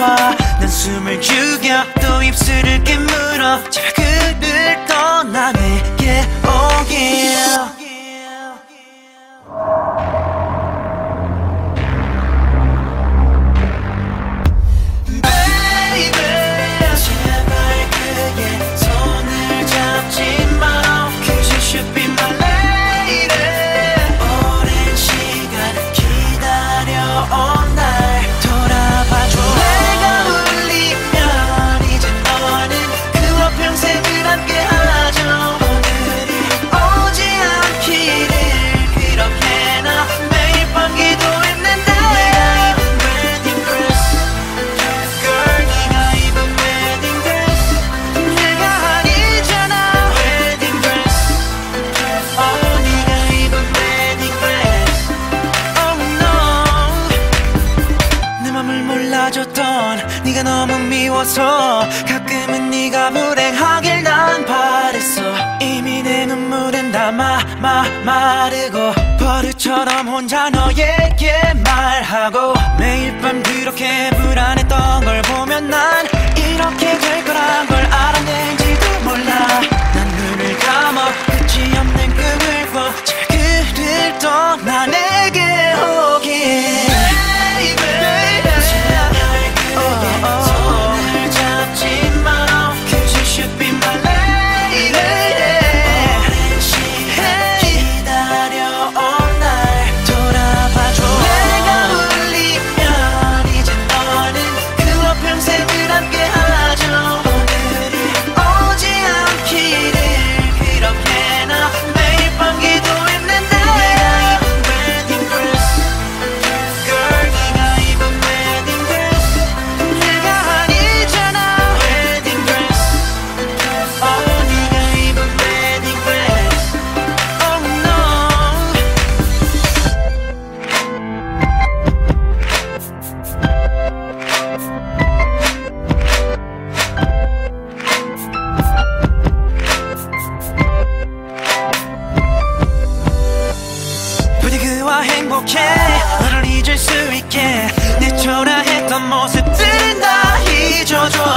놔. 난 숨을 죽여 또 입술을 깨물어 제발 그를 떠나 내게 오길. 같아서 가끔은 네가 불행하길 난 바랬어. 이미 내 눈물은 다 마, 마, 마르고 버릇처럼 혼자 너에게 말하고 매일 밤 그렇게 불안했던 걸 보면 난 이렇게 될 거란 행복해. 너를 잊을 수 있게. 내 초라했던 모습들은 다 잊어줘.